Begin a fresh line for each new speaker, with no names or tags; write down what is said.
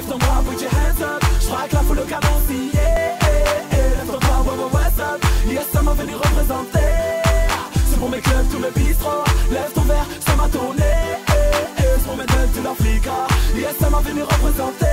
Lève ton bras, put your hands up. La foule au canon. Lève ton bras, ouais, what's. Yes, ça m'a venu représenter. C'est pour mes clubs, tous mes bistrots. Lève ton verre, ça m'a tourné. C'est pour mes neufs, tout l'Africa. Yes, ça m'a venu représenter.